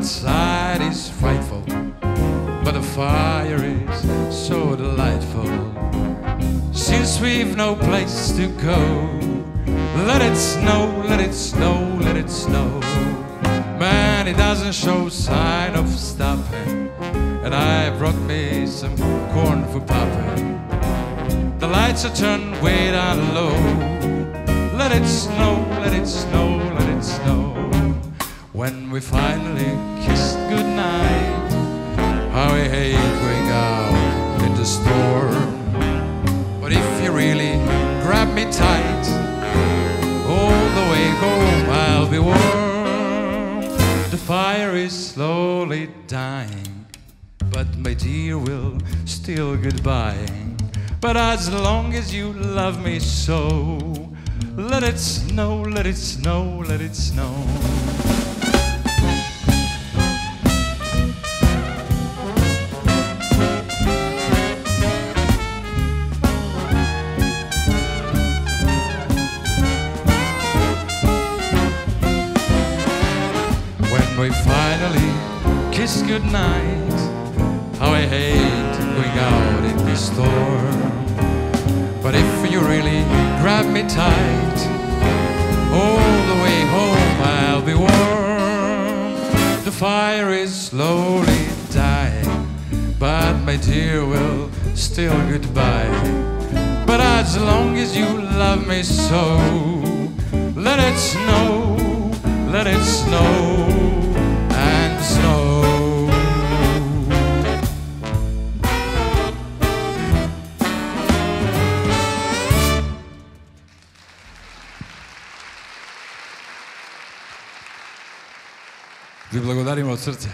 outside is frightful, but the fire is so delightful. Since we've no place to go, let it snow, let it snow, let it snow. Man, it doesn't show sign of stopping, and I brought me some corn for popping. The lights are turned way down low. Let it snow, let when we finally kissed goodnight, how I hate going out in the storm. But if you really grab me tight, all the way home I'll be warm. The fire is slowly dying, but my dear will still goodbye. But as long as you love me so, let it snow, let it snow, let it snow. We finally kiss goodnight, how I hate going out in the storm. But if you really grab me tight, all the way home I'll be warm. The fire is slowly dying, but my dear will still goodbye. But as long as you love me so, let it snow, let it snow Ви благодариме од срце.